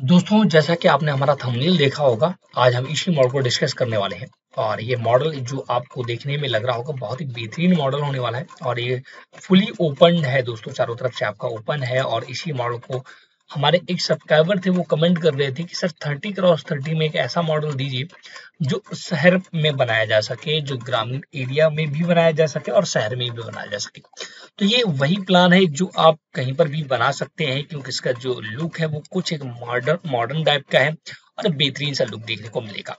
दोस्तों, जैसा कि आपने हमारा थंबनेल देखा होगा, आज हम इसी मॉडल को डिस्कस करने वाले हैं। और ये मॉडल जो आपको देखने में लग रहा होगा, बहुत ही बेहतरीन मॉडल होने वाला है। और ये फुली ओपन है दोस्तों, चारों तरफ़ से आपका ओपन है। और इसी मॉडल को हमारे एक सब्सक्राइबर थे, वो कमेंट कर रहे थे कि, सर थर्टी क्रॉस थर्टी में एक ऐसा मॉडल दीजिए, जो शहर में बनाया जा सके, जो ग्रामीण एरिया में भी बनाया जा सके और शहर में भी बनाया जा सके। तो ये वही प्लान है जो आप कहीं पर भी बना सकते हैं, क्योंकि इसका जो लुक है, वो कुछ एक मॉडर्न मॉडर्न टाइप का है और बेहतरीन सा लुक देखने को मिलेगा।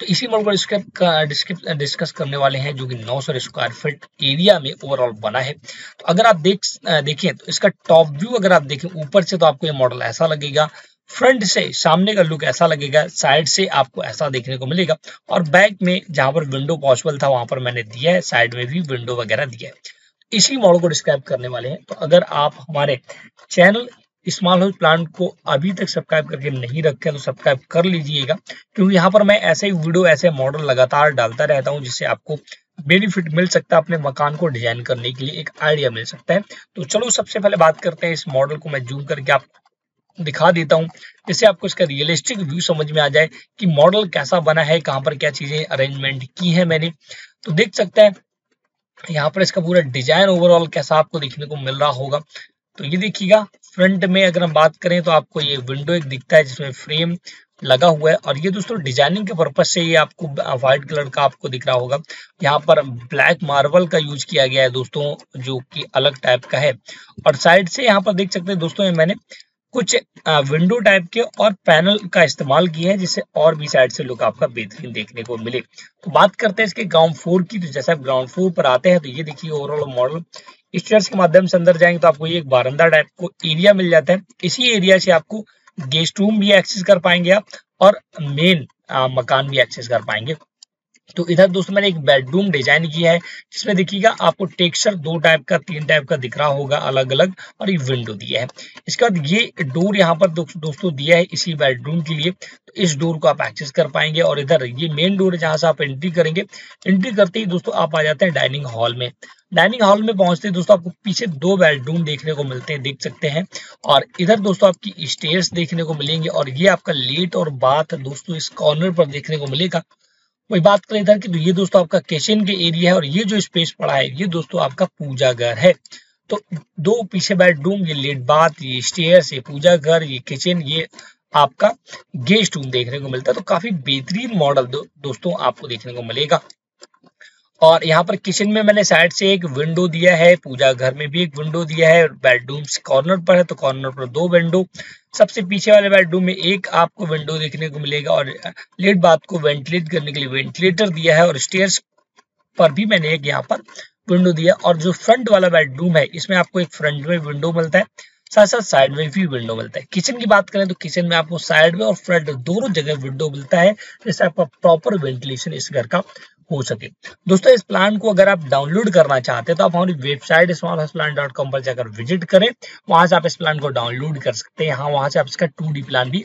तो इसी मॉडल पर डिस्कस करने वाले हैं, जो कि 900 स्क्वायर फीट एरिया में ओवरऑल बना है। तो अगर आप देख देखिए तो इसका टॉप व्यू अगर आप देखें, ऊपर से तो आपको ये मॉडल ऐसा लगेगा। फ्रंट से सामने का लुक ऐसा लगेगा साइड से आपको ऐसा देखने को मिलेगा। और बैक में जहाँ पर विंडो पॉसिबल था, वहाँ पर मैंने दिया है साइड में भी विंडो वगैरह दिया है। इसी मॉडल को डिस्क्राइब करने वाले हैं। तो अगर आप हमारे चैनल स्मॉल हाउस प्लांट को अभी तक सब्सक्राइब करके नहीं रखे तो सब्सक्राइब कर लीजिएगा। क्योंकि यहाँ पर मैं ऐसे ही वीडियो, ऐसे मॉडल लगातार डालता रहता हूँ, जिससे आपको बेनिफिट मिल सकता है अपने मकान को डिज़ाइन करने के लिए, एक आइडिया मिल सकता है। तो चलो सबसे पहले बात करते हैं इस मॉडल को मैं जूम करके आप दिखा देता हूँ, जिससे आपको इसका रियलिस्टिक व्यू समझ में आ जाए कि मॉडल कैसा बना है, कहाँ पर क्या चीज़ें अरेंजमेंट की है मैंने। तो देख सकते हैं, यहाँ पर इसका पूरा डिज़ाइन ओवरऑल कैसा आपको देखने को मिल रहा होगा। तो ये देखिएगा फ्रंट में अगर हम बात करें तो आपको ये विंडो एक दिखता है जिसमें फ्रेम लगा हुआ है। और ये दोस्तों डिज़ाइनिंग के पर्पज से ये आपको व्हाइट कलर का आपको दिख रहा होगा। यहाँ पर ब्लैक मार्बल का यूज़ किया गया है दोस्तों, जो कि अलग टाइप का है। और साइड से यहाँ पर देख सकते हैं दोस्तों ये मैंने कुछ विंडो टाइप के और पैनल का इस्तेमाल किया है, जिससे और भी साइड से लुक आपका बेहतरीन देखने को मिले। तो बात करते हैं इसके ग्राउंड फ्लोर की तो जैसे आप ग्राउंड फ्लोर पर आते हैं तो ये देखिए ओवरऑल मॉडल स्टेयर्स के माध्यम से अंदर जाएँगे तो आपको ये एक बारंदा टाइप को एरिया मिल जाता है। इसी एरिया से आपको गेस्ट रूम भी एक्सेस कर पाएँगे आप और मेन मकान भी एक्सेस कर पाएँगे। तो इधर दोस्तों मैंने एक बेडरूम डिज़ाइन किया है, जिसमें देखिएगा आपको टेक्सचर दो टाइप का, तीन टाइप का दिख रहा होगा अलग अलग और एक विंडो दिया है। इसके बाद ये डोर यहाँ पर दोस्तों दिया है इसी बेडरूम के लिए। तो इस डोर को आप एक्सेस कर पाएँगे, और इधर ये मेन डोर है जहाँ से आप एंट्री करेंगे। एंट्री करते ही दोस्तों आप आ जाते हैं डाइनिंग हॉल में। डाइनिंग हॉल में पहुँचते ही दोस्तों आपको पीछे दो बेडरूम देखने को मिलते हैं, देख सकते हैं। और इधर दोस्तों आपकी स्टेयर्स देखने को मिलेंगे, और ये आपका लेट और बाथ दोस्तों इस कॉर्नर पर देखने को मिलेगा। वही बात करें इधर की तो ये दोस्तों आपका किचन के एरिया है और ये जो स्पेस पड़ा है ये दोस्तों आपका पूजा घर है। तो दो पीछे बेडरूम ये लेट बाथ ये स्टेयर्स ये पूजा घर ये किचन ये आपका गेस्ट रूम देखने को मिलता है। तो काफ़ी बेहतरीन मॉडल दो, दोस्तों आपको देखने को मिलेगा। और यहाँ पर किचन में मैंने साइड से एक विंडो दिया है, पूजा घर में भी एक विंडो दिया है बेडरूम कॉर्नर पर है तो कॉर्नर पर दो विंडो सबसे पीछे वाले बेडरूम में एक आपको विंडो देखने को मिलेगा और लेट बात को वेंटिलेट करने के लिए वेंटिलेटर दिया है और स्टेयर्स पर भी मैंने एक यहाँ पर विंडो दिया। और जो फ्रंट वाला बेडरूम है, इसमें आपको एक फ्रंट में विंडो मिलता है। साथ साथ साइड में भी विंडो मिलता है। किचन की बात करें तो किचन में आपको साइड में और फ्रंट दोनों जगह विंडो मिलता है, जिससे आपका प्रॉपर वेंटिलेशन इस घर का हो सके। दोस्तों, इस प्लान को अगर आप डाउनलोड करना चाहते हैं तो आप हमारी website small house plan dot com पर जाकर विज़िट करें। वहाँ से आप इस प्लान को डाउनलोड कर सकते हैं। हाँ वहाँ से आप इसका टू प्लान भी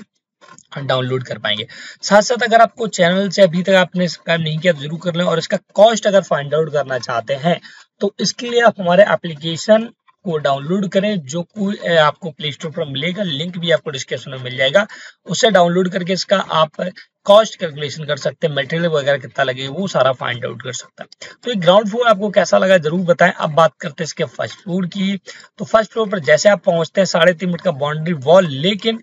डाउनलोड कर पाएँगे। साथ साथ अगर आपको चैनल से अभी तक आपने सब्सक्राइब नहीं किया तो ज़रूर कर लें। और इसका कॉस्ट अगर फाइंड आउट करना चाहते हैं तो इसके लिए आप हमारे एप्लीकेशन को डाउनलोड करें, जो कोई आपको प्ले स्टोर पर मिलेगा लिंक भी आपको डिस्क्रिप्शन में मिल जाएगा। उसे डाउनलोड करके इसका आप कॉस्ट कैलकुलेशन कर सकते हैं मटेरियल वगैरह कितना लगे, वो सारा फाइंड आउट कर सकता है। तो ये ग्राउंड फ्लोर आपको कैसा लगा ज़रूर बताएँ। अब बात करते हैं इसके फ़र्स्ट फ्लोर की। तो फ़र्स्ट फ्लोर पर जैसे आप पहुँचते हैं, साढ़े तीन मिनट का बाउंड्री वॉल लेकिन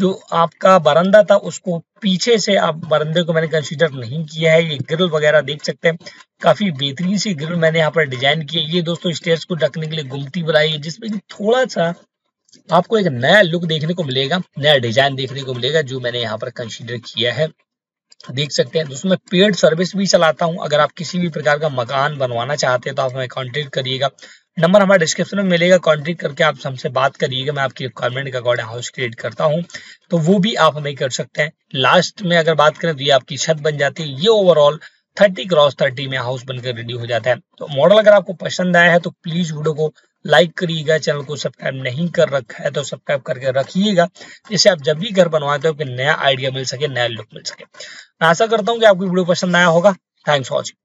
जो आपका बरंदा था, उसको पीछे से आप बरंदे को मैंने कंसीडर नहीं किया है। ये ग्रिल वगैरह देख सकते हैं। काफ़ी बेहतरीन सी ग्रिल मैंने यहाँ पर डिज़ाइन की ये दोस्तों स्टेज को ढकने के लिए गुमती बनाई है, जिसमें थोड़ा सा आपको एक नया लुक देखने को मिलेगा, नया डिज़ाइन देखने को मिलेगा, जो मैंने यहाँ पर कंसिडर किया है। देख सकते हैं। दोस्तों, मैं पेड सर्विस भी चलाता हूँ। अगर आप किसी भी प्रकार का मकान बनवाना चाहते हैं तो आप हमें कॉन्टेक्ट करिएगा। नंबर हमारे डिस्क्रिप्शन में मिलेगा कॉन्टेक्ट करके आप हमसे बात करिएगा, मैं आपकी रिक्वायरमेंट के अकॉर्डिंग हाउस क्रिएट करता हूँ। तो वो भी आप हमें कर सकते हैं। लास्ट में अगर बात करें तो ये आपकी छत बन जाती है। ये ओवरऑल थर्टी क्रॉस थर्टी में हाउस बनकर रेडी हो जाता है। तो मॉडल अगर आपको पसंद आया है तो प्लीज़ वीडियो को लाइक करिएगा चैनल को सब्सक्राइब नहीं कर रखा है तो सब्सक्राइब करके रखिएगा। जिससे आप जब भी घर बनवाते हो कि नया आइडिया मिल सके, नया लुक मिल सके। मैं आशा करता हूँ कि आपको वीडियो पसंद आया होगा। Thanks for watching